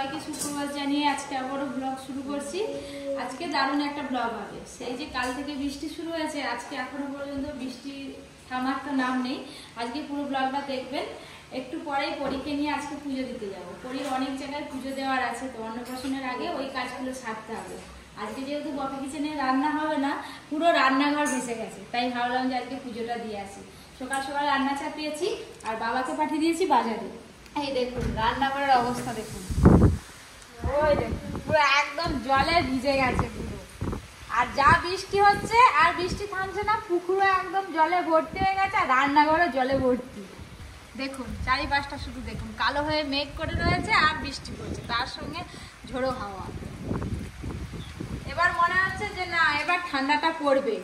সবাইকে সুপ্রভাত জানিয়ে আজকে আবারও ব্লগ শুরু করছি। আজকে দারুণ একটা ব্লগ হবে। সেই যে কাল থেকে বৃষ্টি শুরু হয়েছে, আজকে এখনও পর্যন্ত বৃষ্টি থামার তো নাম নেই। আজকে পুরো ব্লগটা দেখবেন। একটু পরেই পরীকে নিয়ে আজকে পুজো দিতে যাব। পরীর অনেক জায়গায় পুজো দেওয়ার আছে, তো অন্নপ্রাশনের আগে ওই কাজগুলো সারতে হবে। আজকে যেহেতু বপি কিচেনে রান্না হবে না, পুরো রান্নাঘর ভেসে গেছে। তাই ভাবলাম যে আজকে পুজোটা দিয়ে আসি। সকাল সকাল রান্না চাপিয়েছি, আর বাবাকে পাঠিয়ে দিয়েছি বাজারে। এই দেখুন, রান্নাঘরের অবস্থা দেখুন। ওই দেখুন পুরো একদম জলে ভিজে গেছে পুরো। আর যা বৃষ্টি হচ্ছে, আর বৃষ্টি থামছে না, পুকুরও একদম জলে ভর্তি হয়ে গেছে, আর রান্নাঘরও জলে ভর্তি। দেখুন, চারিপাশটা শুধু দেখুন, কালো হয়ে মেঘ করে রয়েছে আর বৃষ্টি পড়ছে, তার সঙ্গে ঝোড়ো হাওয়া। এবার মনে হচ্ছে যে না, এবার ঠান্ডাটা পড়বে।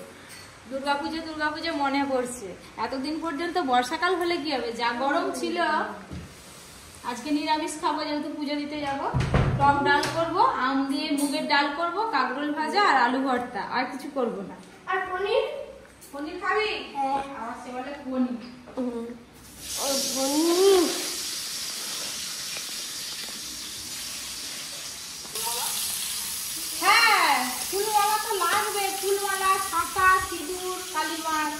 দুর্গাপুজো দুর্গাপুজো মনে পড়ছে। এতদিন পর্যন্ত বর্ষাকাল হলে কি হবে? যা গরম ছিল, আজকে নিরামিষ খাব, যেহেতু পুজো দিতে যাব। টক ডাল করব আম দিয়ে মুগের ডাল করব কাকরোল ভাজা আর আলু ভর্তা। আর কিছু করব না। আর পনির? পনির খাবি? হ্যাঁ। আমার সে বলে পনির। ও পনির হ্যাঁ তো লাগবে। ফুলমালা ছাতা সিঁদুর কালিমার।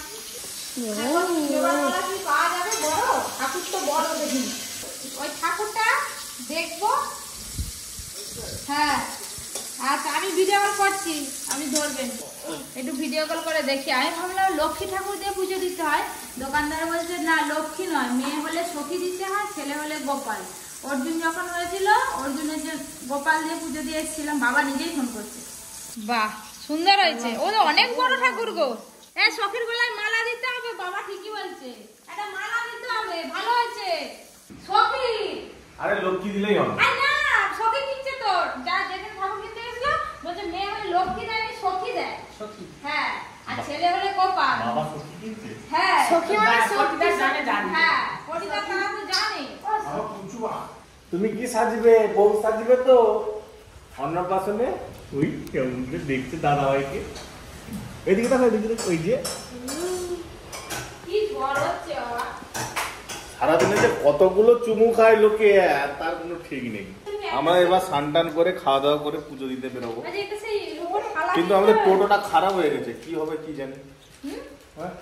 পাওয়া যাবে বড়? ঠাকুর তো বড় দেখি ওই ঠাকুরটা দেখব। হ্যাঁ। আচ্ছা আমি ভিডিও কল করছি। আমি ধরবেন। একটু ভিডিও কল করে দেখি। আমি ভাবলাম লক্ষ্মী ঠাকুর দিয়ে পুজো দিতে হয়। দোকানদার বলছে না লক্ষ্মী নয়। মেয়ে হলে সখী দিতে হয় ছেলে হলে গোপাল। অর্জুন যখন হয়েছিল অর্জুনের যে গোপাল দিয়ে পুজো দিয়ে এসেছিলাম বাবা নিজেই ফোন করছে। বাহ সুন্দর হয়েছে। ও তো অনেক বড় ঠাকুর গো। এ সখীর গলায় মালা দিতে হবে বাবা ঠিকই বলছে। একটা মালা দিতে হবে ভালো হয়েছে। সখী! আরে লক্ষ্মী দিলেই হবে। না! সখী কিনছে তো যা যেখানে ঠাকুর কিনতে গেছিল বলছে মেয়ে হলে লক্ষ্মী দেয় সখী দেয়। সত্যি হ্যাঁ। আর ছেলে হলে বাবা কিনছে? হ্যাঁ। সখী মানে সত্যি হ্যাঁ। পরিবার তারা তো জানে। তুমি কি সাজবে? বউ সাজবে তো। অন্নপ্রাশনে? ওই কেমন করে দেখছে দাদা ভাইকে এদিকে দেখো এদিকে দেখো ওই যে। কি ঝড় হচ্ছে বাবা সারাদিনে যে কতগুলো চুমু খায় লোকে আর তার কোনো ঠিক নেই। আমরা এবার সানটান করে খাওয়া দাওয়া করে পুজো দিতে বেরোবো। আচ্ছা কিন্তু আমাদের টোটোটা খারাপ হয়ে গেছে কি হবে কি জানি। হুম? হ্যাঁ?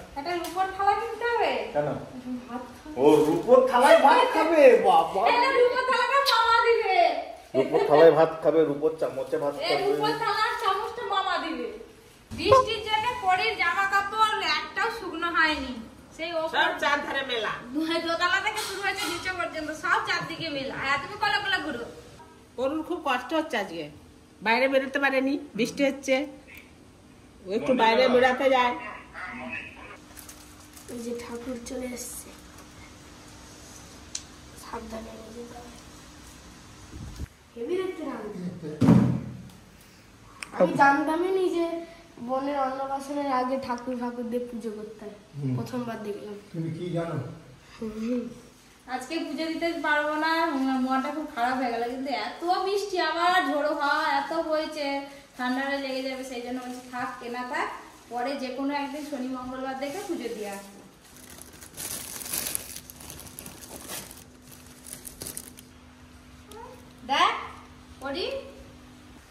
ভাত খাব। ও রূপোর থালায় ভাত খাবে বাবা। রূপোর থালাটা মামা দিবে। রূপোর থালায় ভাত খাবে রূপোর চামচে ভাত খাবে। রূপোর থালার চামচটা মামা দিবে। বৃষ্টির জন্য পরের জামা কাপড় একটাও শুকনো হয়নি। সেই ওপর সব চার ধারে মেলা। দোতলা থেকে শুরু হয়েছে নিচে পর্যন্ত সব চারদিকে মেলা। আর তুমি কলে কলে ঘুরো। গরুর খুব কষ্ট হচ্ছে আজকে। বাইরে বেরোতে পারেনি বৃষ্টি হচ্ছে। ও একটু বাইরে বেড়াতে যায়। ওই যে ঠাকুর চলে এসছে। সাবধানে। আমি জানতামই নি যে বোনের অন্নপ্রাশনের আগে ঠাকুর ঠাকুর দিয়ে পুজো করতে হয়। প্রথমবার দেখলাম। তুমি কি জানো? আজকে পুজো দিতে পারব না মনটা খুব খারাপ হয়ে গেল, কিন্তু এত বৃষ্টি, আবার ঝোড়ো হাওয়া, এত হয়েছে ঠান্ডাটা লেগে যাবে, সেই জন্য বলছি থাক কেনা থাক পরে যে কোনো একদিন শনি, মঙ্গলবার দেখে পুজো দিয়ে আসব। দেখ পড়ি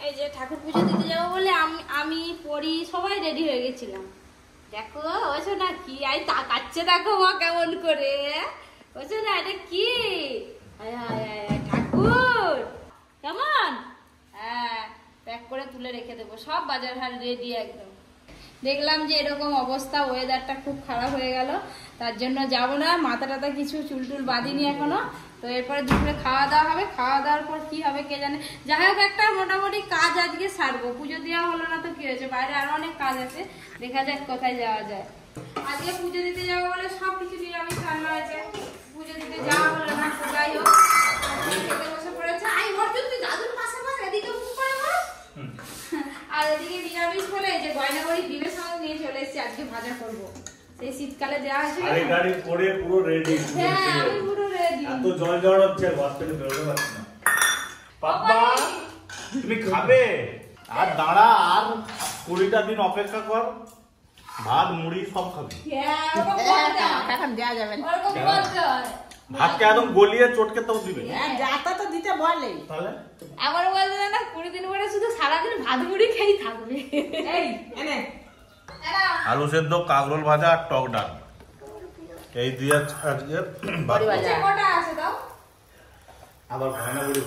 এই যে ঠাকুর পুজো দিতে যাব বলে আমি আমি পড়ি সবাই রেডি হয়ে গেছিলাম। দেখো ওছো না কি? আই তাকাচ্ছে দেখো মা কেমন করে ঠাকুর, কেমন? হ্যাঁ প্যাক করে তুলে রেখে দেবো, সব বাজার রেডি একদম। দেখলাম যে এরকম অবস্থা ওয়েদারটা খুব খারাপ হয়ে গেল। তার জন্য যাব না মাথা টাথা কিছু চুল টুল বাঁধিনি এখনও। তো এরপরে দুপুরে খাওয়া দাওয়া হবে। খাওয়া দাওয়ার পর কি হবে কে জানে? যাই হোক, একটা মোটামুটি কাজ আজকে সারবো। পুজো দেওয়া হলো না তো কি হয়েছে? বাইরে আরও অনেক কাজ আছে। দেখা যাক কোথায় যাওয়া যায়। আজকে পুজো দিতে যাব বলে সব কিছু নিরামিষ রান্না হয়েছে। আর এদিকে নিরামিষ বলে যে গয়না বাড়ি ডিমের সঙ্গে নিয়ে চলে এসেছি আজকে ভাজা করব। সেই শীতকালে দেওয়া হয়েছিল আরে গাড়ি পরে পুরো রেডি হ্যাঁ আমি পুরো রেডি এত জল জ্বর হচ্ছে ঘর বেরোতে পারছি না। পাপা তুমি খাবে? আর দাঁড়া আর কুড়িটা দিন অপেক্ষা কর। ভাত মুড়ি সব খাবি। হ্যাঁ হয়। এখন দেওয়া যাবে না। ভাতকে একদম গলিয়ে চটকে তাও দিবে। হ্যাঁ, যাতা তো দিতে বলে। তাহলে? আমার বলছে না কুড়ি দিন পরে শুধু সারাদিন ভাত মুড়ি খেয়েই থাকবে। এই এনে। আলু সেদ্ধ কাঁকরোল ভাজা আর টক ডাল। এই দিয়ে আজকে ভাত ভাজা। কটা আছে দাও আবার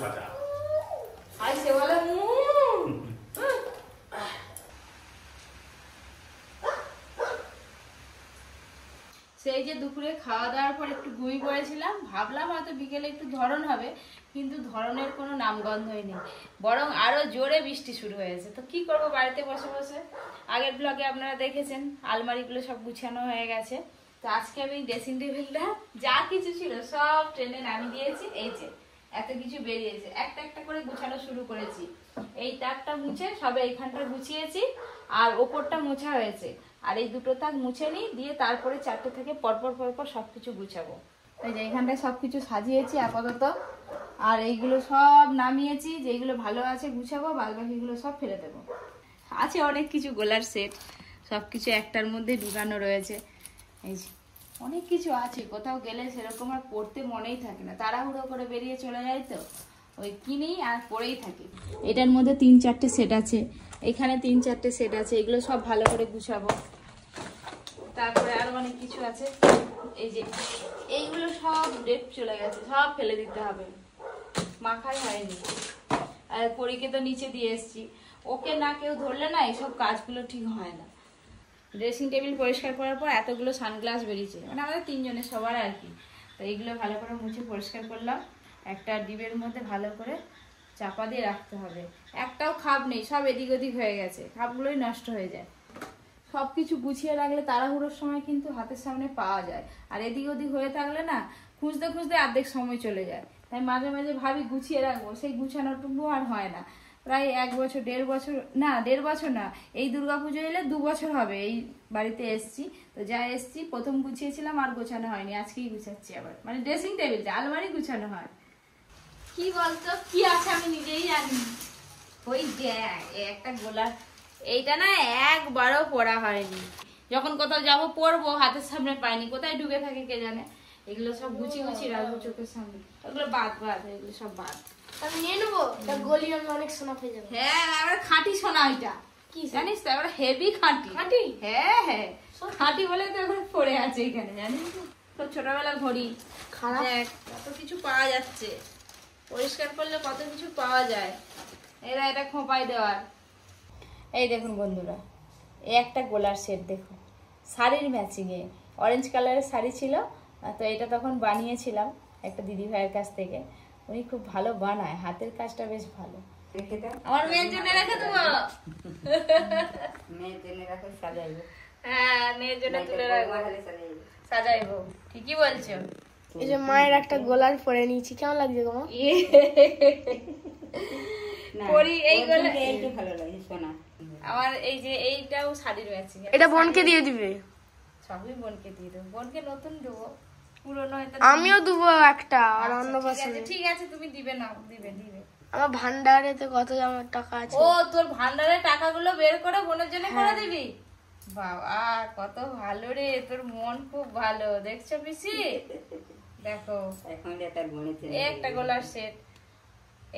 ভাজা। আর সে বলে সেই যে দুপুরে খাওয়া দাওয়ার পর একটু ঘুমিয়ে পড়েছিলাম, ভাবলাম হয়তো বিকেলে একটু ধরন হবে, কিন্তু ধরনের কোনো নামগন্ধই নেই। বরং আরও জোরে বৃষ্টি শুরু হয়েছে। তো কি করব বাড়িতে বসে বসে? আগের ব্লগে আপনারা দেখেছেন, আলমারিগুলো সব গুছানো হয়ে গেছে। তো আজকে আমি ড্রেসিং টেবিলটা যা কিছু ছিল সব ট্রেনে নামিয়ে দিয়েছি, এই যে, এত কিছু বেরিয়েছে। একটা একটা করে গুছানো শুরু করেছি। এই তাকটা মুছে সবে এইখানটা গুছিয়েছি, আর ওপরটা মোছা হয়েছে। আর এই দুটো তাক মুছে নিই, দিয়ে তারপরে চারটে থেকে পরপর পরপর সব কিছু গুছাবো। এই যে এখানটায় সব কিছু সাজিয়েছি আপাতত। আর এইগুলো সব নামিয়েছি যেগুলো ভালো আছে গুছাবো বাদ বাকিগুলো সব ফেলে দেবো। আছে অনেক কিছু গোলার সেট সব কিছু একটার মধ্যে ঢুকানো রয়েছে। এই যে অনেক কিছু আছে, কোথাও গেলে সেরকম আর পড়তে মনেই থাকে না। তাড়াহুড়ো করে বেরিয়ে চলে যায় তো, ওই কিনেই আর পড়েই থাকে। এটার মধ্যে তিন চারটে সেট আছে। এখানে তিন চারটে সেট আছে, এগুলো সব ভালো করে গুছাবো। তারপরে আরও অনেক কিছু আছে। এই যে, এইগুলো সব ডেট চলে গেছে, সব ফেলে দিতে হবে। মাখাই হয়নি। আর পরীকে তো নিচে দিয়ে এসেছি। ওকে না কেউ ধরলে না এইসব কাজগুলো ঠিক হয় না। ড্রেসিং টেবিল পরিষ্কার করার পর এতগুলো সানগ্লাস বেরিয়েছে। মানে আমাদের তিনজনের সবার আর কি। তো এইগুলো ভালো করে মুছে পরিষ্কার করলাম। একটা ডিবের মধ্যে ভালো করে চাপা দিয়ে রাখতে হবে। একটাও খাপ নেই, সব এদিক ওদিক হয়ে গেছে। খাপগুলোই নষ্ট হয়ে যায়। সব কিছু গুছিয়ে রাখলে তাড়াহুড়োর সময় কিন্তু হাতের সামনে পাওয়া যায়। আর এদিক ওদিক হয়ে থাকলে না, খুঁজতে খুঁজতে অর্ধেক সময় চলে যায়। তাই মাঝে মাঝে ভাবি গুছিয়ে রাখব, সেই গুছানোটুকু আর হয় না। প্রায় এক বছর, দেড় বছর, না, দেড় বছর না, এই দুর্গাপুজো এলে দু বছর হবে এই বাড়িতে এসছি। তো যা এসছি, প্রথম গুছিয়েছিলাম, আর গোছানো হয়নি। আজকেই গুছাচ্ছি আবার। মানে ড্রেসিং টেবিলটা আলমারি গুছানো হয়। কি বলতো? কি আছে আমি নিজেই জানি। ওই দেখ একটা গোলার এইটা না একবারও পড়া হয়নি। যখন কোথাও যাব পড়ব হাতের সামনে পাইনি। কোথায় ডুবে থাকে কে জানে? এগুলো সব গুছিয়ে গুছিয়ে রাখব চোখের সামনে। ওগুলো বাদ বাদ এগুলো সব বাদ। আমি নিয়ে নেব? গলি আমি অনেক সোনা পেয়ে যাব। হ্যাঁ আবার খাঁটি সোনা এটা। কি জানিস তো এবার হেভি খাঁটি। খাঁটি? হ্যাঁ হ্যাঁ। খাঁটি বলে তো এখন পড়ে আছে এখানে জানিস তো? তো ছোটবেলা ঘড়ি। খারাপ। কত কিছু পাওয়া যাচ্ছে। পরিষ্কার করলে কত কিছু পাওয়া যায়? এরা এটা খোঁপায় দেওয়ার। এই দেখুন বন্ধুরা এই একটা গোলার সেট দেখুন। শাড়ির ম্যাচিংয়ে অরেঞ্জ কালারের শাড়ি ছিল তো এটা তখন বানিয়েছিলাম একটা দিদি ভাইয়ের কাছ থেকে। উনি খুব ভালো বানায় হাতের কাজটা বেশ ভালো। আমার মেয়ের জন্য রেখে দেবো? হ্যাঁ মেয়ের জন্য তুলে রাখব। সাজাইবো। ঠিকই বলছো। এই যে মায়ের একটা গোলার পরে নিয়েছি। কেমন লাগছে গো মা? পরি এই গলা ভালো লাগে সোনা। আমার এই যে এইটাও শাড়ির ম্যাচিং এটা বোনকে দিয়ে দিবে। সবই বোনকে দিয়ে দেবো। বোনকে নতুন দেবো। পুরনো আমিও দেবো একটা আর অন্য ঠিক বছর ঠিক আছে তুমি দিবে না দিবে দিবে। আমার ভান্ডারেতে কত আমার টাকা আছে। ও তোর ভান্ডারের টাকাগুলো বের করে বোনের জন্য করে দিবি? বাবা কত ভালো রে তোর মন খুব ভালো দেখছ পিসি? দেখো। এখন এটা বলেছে একটা গোলার সেট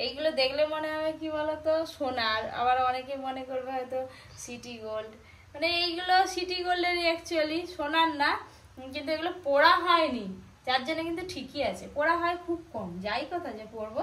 এইগুলো দেখলে মনে হবে কি বলতো? সোনার। আবার অনেকে মনে করবে হয়তো সিটি গোল্ড মানে এইগুলো সিটি গোল্ডেরই অ্যাকচুয়ালি সোনার না কিন্তু এগুলো পোড়া হয়নি। যার জন্য কিন্তু ঠিকই আছে। পোড়া হয় খুব কম। যাই কথা যে পরবো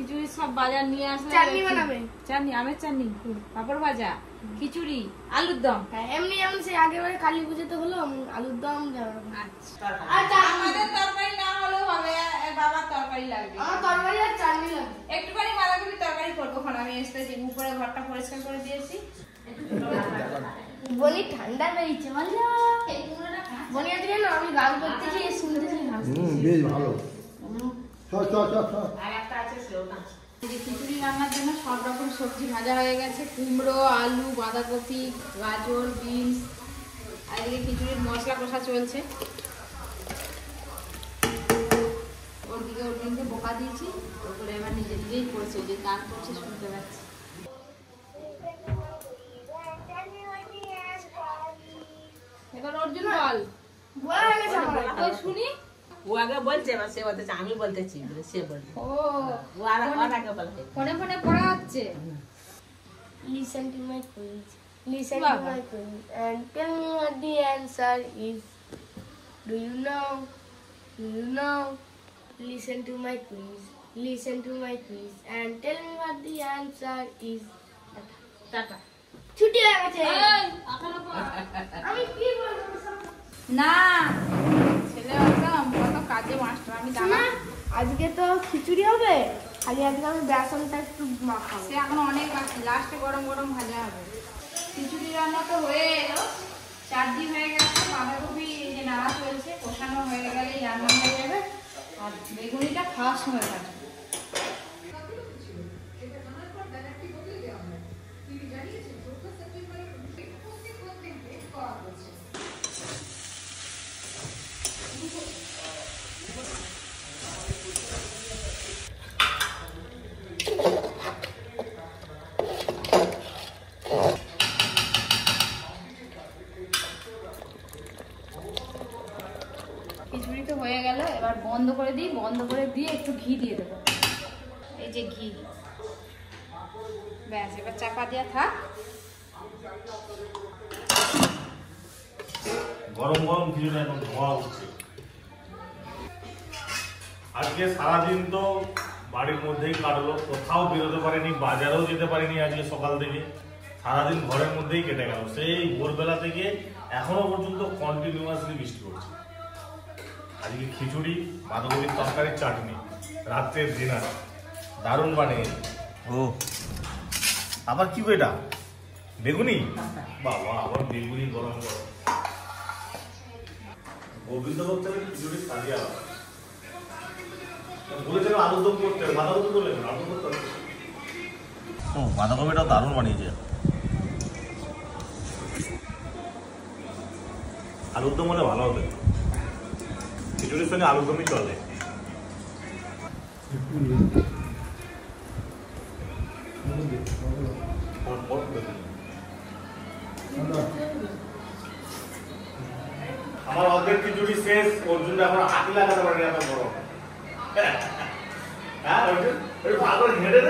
খিচুড়ির সব বাজার নিয়ে আসবে চাটনি বানাবে? চাটনি আমের চাটনি পাপড় ভাজা খিচুড়ি আলুর দম। হ্যাঁ এমনি এমন সেই আগের বারে কালী পুজোতে হলো আলুর দম যেমন। আচ্ছা। আমাদের তরকারি না হলেও হবে বাবার তরকারি লাগবে। আমার তরকারি আর চাটনি লাগবে। একটুখানি বাঁধাকপি তরকারি করব এখন আমি এসেছি উপরে ঘরটা পরিষ্কার করে দিয়েছি। বলি ঠান্ডা বেরিয়েছে বলো বলি আজকে না আমি গান করতেছি শুনতেছি বেশ ভালো। চল চল চল চল। না খিচুড়ি রান্নার জন্য সব রকম সবজি ভাজা হয়ে গেছে। কুমড়ো আলু বাঁধাকপি গাজর বিনস আর এদিকে খিচুড়ির মশলা কষা চলছে। ওর দিকে ওর দিনকে বোকা দিয়েছি ওপরে এবার নিজে নিজেই করছে যে গান করছে শুনতে পাচ্ছি। এবার অর্জুন বল। বলা। হয়ে শুনি। ও আগে বলছে এবার সে বলতেছে আমি বলতেছি বলে সে বলবে ও ও আর ওর আগে বলে ফোনে ফোনে পড়া হচ্ছে Listen to my quiz. Listen to Baba. my quiz and tell me what the answer is. Do you know? Do you know? Listen to my quiz. Listen to my quiz and tell me what the answer is. Tata ছুটি হয়ে গেছে এই, এখনও পড়া। আমি কি বলব না ছেলে একদম মাস্টার আমি আজকে তো খিচুড়ি হবে, খালি আজকে আমি বেসনটা একটু মাখাবো। সে এখন অনেক বাকি, লাস্টে গরম গরম ভাজা হবে। খিচুড়ি রান্না তো হয়ে এলো চার দিন হয়ে গেছে, বাঁধাকপি যে নাড়া চলছে, কষানো হয়ে গেলে রান্না হয়ে যাবে। আর বেগুনিটা ফাস্ট হয়ে ভাজবে খিচুড়ি তো হয়ে গেল, এবার বন্ধ করে দিই, বন্ধ করে দিয়ে একটু ঘি দিয়ে দেবো। এই যে ঘি। ব্যাস, এবার চাপা দেওয়া থাক। গরম গরম খিচুড়ি এখন ধোয়া উঠছে আজকে সারাদিন তো বাড়ির মধ্যেই কাটলো, কোথাও বেরোতে পারিনি, বাজারেও যেতে পারিনি আজকে সকাল থেকে। সারাদিন ঘরের মধ্যেই কেটে গেল। সেই ভোরবেলা থেকে এখনও পর্যন্ত কন্টিনিউয়াসলি বৃষ্টি পড়ছে। আজকে খিচুড়ি বাঁধাকপির তরকারির চাটনি রাত্রের ডিনার দারুণ বানিয়ে। ও আবার কি এটা? বেগুনি? বাবা আবার বেগুনি গরম গরম। গোবিন্দ ভক্তের খিচুড়ি সাজিয়ে আলাদা। বলেছিল আলুর দম করতে হবে, বাঁধাকপি করলে না, আলুর করতে ও বাঁধাকপিটা দারুণ বানিয়েছে। আলুর দম হলে ভালো হবে। খিচুড়ির সঙ্গে আলুর চলে। ওর- ওর আমার অর্ধেক খিচুড়ি শেষ অর্জুন এখন হাতি লাগাতে পারেনি এত বড়। হ্যাঁ একটু ভালো করে ঘেটে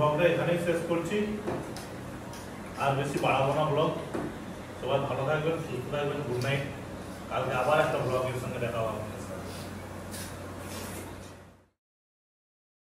ব্লগটা এখানেই শেষ করছি। আর বেশি বাড়াবো না ব্লগ। সবাই ভালো থাকবেন, সুস্থ থাকবেন গুড নাইট কালকে আবার একটা ব্লগের সঙ্গে দেখা হবে।